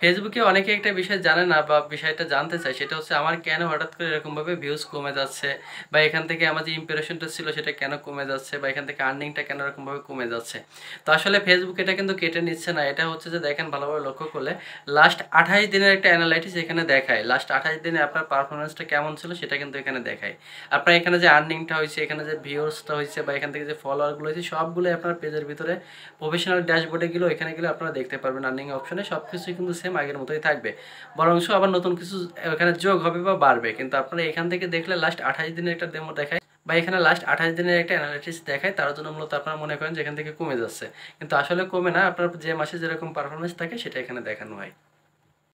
ফেসবুকে অনেকে একটা বিষয় জানে না বা বিষয়টা জানতে চায়, সেটা হচ্ছে আমার কেন হঠাৎ করে এরকমভাবে ভিউজ কমে যাচ্ছে? বা এখান থেকে আমার যে ইম্প্রেশনটা ছিল সেটা কেন কমে যাচ্ছে? বা এখান থেকে আর্নিংটা কেন এরকমভাবে কমে যাচ্ছে? তো আসলে ফেসবুক এটা কিন্তু কেটে নিচ্ছে না। এটা হচ্ছে যে দেখেন ভালোভাবে লক্ষ্য করলে লাস্ট আঠাশ দিনের একটা অ্যানালাইটিস এখানে দেখায়। লাস্ট আঠাশ দিনে আপনার পারফরমেন্সটা কেমন ছিল সেটা কিন্তু এখানে দেখায়। আপনার এখানে যে আর্নিংটা হয়েছে, এখানে যে ভিউসটা হয়েছে বা এখান থেকে যে ফলোয়ারগুলো হয়েছে সবগুলো আপনার পেজের ভিতরে প্রফেশনাল ড্যাশবোর্ডে গেলেও এখানে গেলে আপনারা দেখতে পারবেন। আর্নিং অপশনে সব কিছুই কিন্তু সেম আগের মতোই থাকবে। বরংশ আবার নতুন কিছু এখানে যোগ হবে বা বাড়বে। কিন্তু আপনারা এখান থেকে দেখলে লাস্ট আঠাশ দিনের একটা ডেমো দেখায় বা এখানে লাস্ট আঠাশ দিনের একটা অ্যানালিটিস দেখায়, তার জন্য মূলত আপনারা মনে করেন যে এখান থেকে কমে যাচ্ছে। কিন্তু আসলে কমে না, আপনার যে মাসে যেরকম পারফরমেন্স থাকে সেটা এখানে দেখানো হয়।